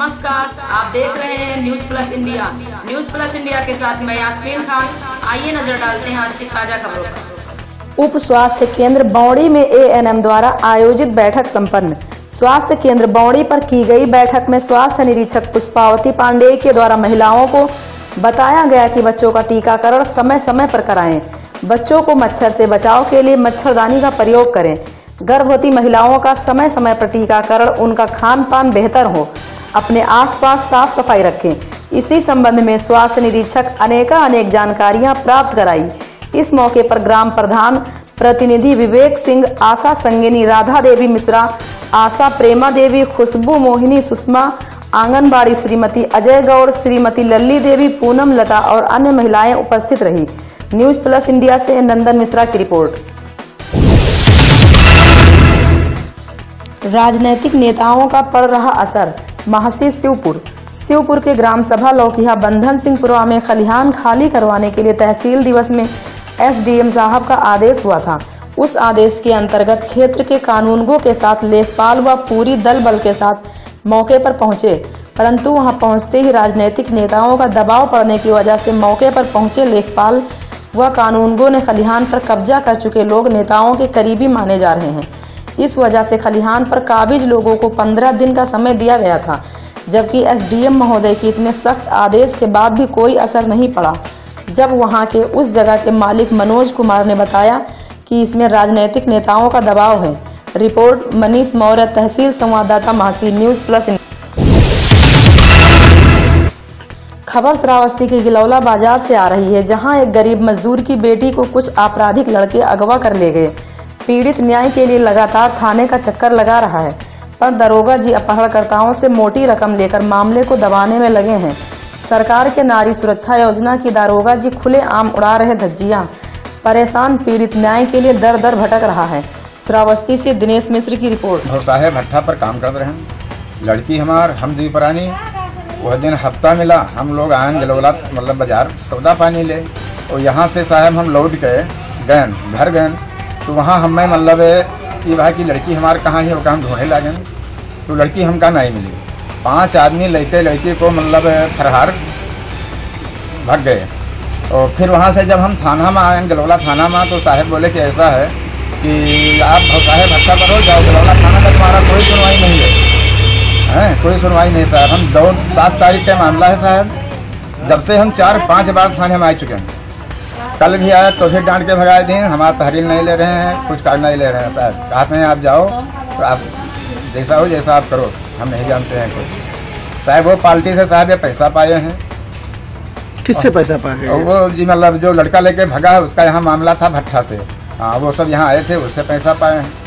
देख रहे हैं News Plus India. News Plus India के साथ मैं यास्मीन खान। आइए नज़र डालते हैं आज की ताज़ा खबरों पर। उप स्वास्थ्य केंद्र बौड़ी में एएनएम द्वारा आयोजित बैठक संपन्न। स्वास्थ्य केंद्र बौड़ी पर की गई बैठक में स्वास्थ्य निरीक्षक पुष्पावती पांडेय के द्वारा महिलाओं को बताया गया कि बच्चों का टीकाकरण समय समय पर कराएँ। बच्चों को मच्छर से बचाव के लिए मच्छरदानी का प्रयोग करें। गर्भवती महिलाओं का समय समय पर टीकाकरण, उनका खान पान बेहतर हो। अपने आसपास साफ़ सफ़ाई रखें। इसी संबंध में स्वास्थ्य निरीक्षक अनेका अनेक जानकारियाँ प्राप्त कराई। इस मौके पर ग्राम प्रधान प्रतिनिधि विवेक सिंह, आशा संगिनी, राधा देवी मिश्रा, आशा प्रेमा देवी, खुशबू मोहिनी, सुषमा, आंगनबाड़ी श्रीमती अजय गौड़, श्रीमती लल्ली देवी, पूनम लता और अन्य महिलाएँ उपस्थित रही। न्यूज़ प्लस इंडिया से नंदन मिश्रा की रिपोर्ट। राजनैतिक नेताओं का पड़ रहा असर। महासी शिवपुर। शिवपुर के ग्राम सभा लौकिया बंधन सिंहपुरा में खलिहान खाली करवाने के लिए तहसील दिवस में एसडीएम साहब का आदेश हुआ था। उस आदेश के अंतर्गत क्षेत्र के कानूनगो के साथ लेखपाल व पूरी दल बल के साथ मौके पर पहुँचे। परंतु वहाँ पहुँचते ही राजनीतिक नेताओं का दबाव पड़ने की वजह से मौके पर पहुँचे लेखपाल व कानूनगो ने खलिहान पर कब्जा कर चुके लोग नेताओं के करीबी माने जा रहे हैं। इस वजह से खलिहान पर काबिज लोगों को पंद्रह दिन का समय दिया गया था, जबकि एसडीएम महोदय के इतने सख्त आदेश के बाद भी कोई असर नहीं पड़ा। जब वहाँ के उस जगह के मालिक मनोज कुमार ने बताया कि इसमें राजनीतिक नेताओं का दबाव है। रिपोर्ट, मनीष मौर्य, तहसील संवाददाता, महासी न्यूज़ प्लस खबर श्रावस्ती के गिलौला बाज़ार से आ रही है, जहाँ एक गरीब मजदूर की बेटी को कुछ आपराधिक लड़के अगवा कर ले गए। पीड़ित न्याय के लिए लगातार थाने का चक्कर लगा रहा है, पर दरोगा जी अपहरणकर्ताओं से मोटी रकम लेकर मामले को दबाने में लगे हैं। सरकार के नारी सुरक्षा योजना की दारोगा जी खुले आम उड़ा रहे धज्जियाँ। परेशान पीड़ित न्याय के लिए दर दर भटक रहा है। श्रावस्ती से दिनेश मिश्र की रिपोर्ट। साहेब भट्ठा पर काम कर रहे हैं। लड़की हमार, हम दीपरानी। वह दिन हफ़्ता मिला, हम लोग आए जलवला मतलब बाज़ार, सौदा पानी ले। और यहाँ से साहब, हम लौट गए गए घर गए तो वहाँ हमें मतलब कि भाई की लड़की हमारे कहाँ है, वो कहाँ ढूंढे लगे। तो लड़की हम कहाँ नहीं मिली। पाँच आदमी लड़के, लड़की को मतलब फरहार भग गए। और फिर वहाँ से जब हम थाना में आए, गलौला थाना में तो साहब बोले कि ऐसा है कि आप साहेब हत्या करो, जाओ गलौला थाना का तुम्हारा कोई सुनवाई नहीं है। हैं, कोई सुनवाई नहीं, साहब। हम दो, सात तारीख का मामला है, साहब। जब से हम चार, पाँच बार थाने में आ चुके हैं। कल भी आया तो फिर डांट के भगाए दिन हमारा तहरील नहीं ले रहे हैं कुछ कार्ड नहीं ले रहे हैं साहब कहते हैं आप जाओ तो आप जैसा हो जैसा आप करो हम नहीं जानते हैं कुछ। साहब वो पार्टी से साहब ये पैसा पाए हैं। किससे पैसा पाए और वो जी मतलब जो लड़का लेके भगा है उसका यहाँ मामला था भट्टा से। हाँ वो सब यहाँ आए थे उससे पैसा पाए हैं।